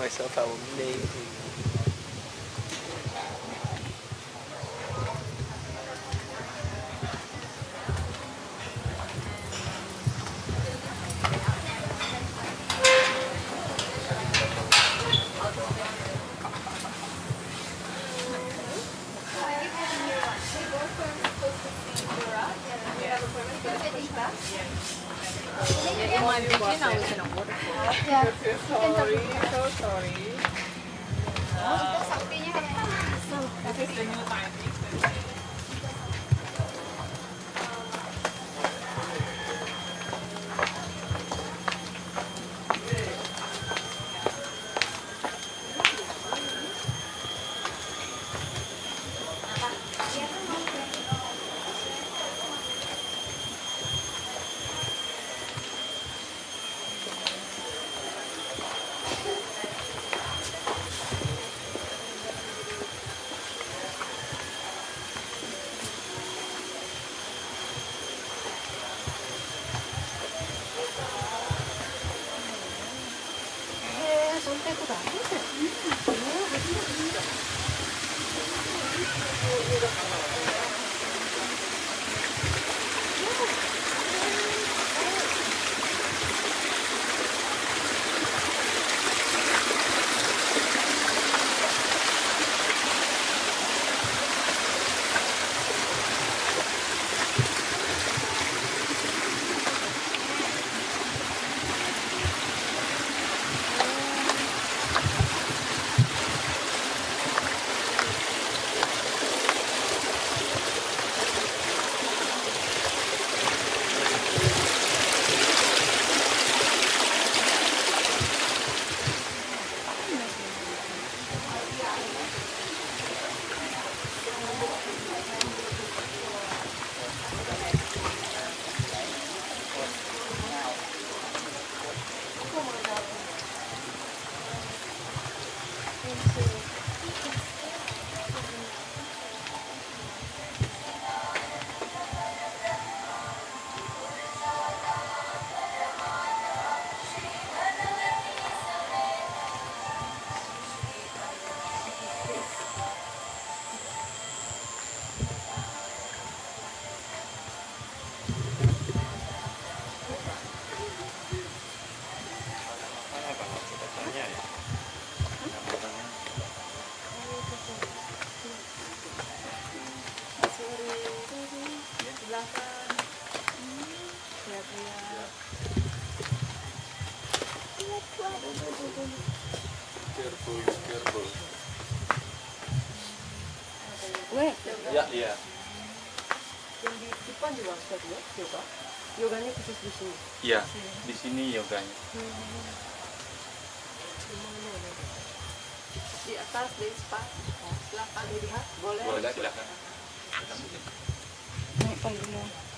Marcelo falou, meio. Was in a waterfall. Yeah. Sorry, so sorry. Kan This is the new たいことありますよ。Careful, careful. Where? Ya, iya. Yang di depan juga Ustaz ya, yoga. Yoganya khusus di sini. Iya, di sini yoganya. Di atas, di spa. Silahkan dilihat, boleh. Boleh, silakan. Naik panggilan.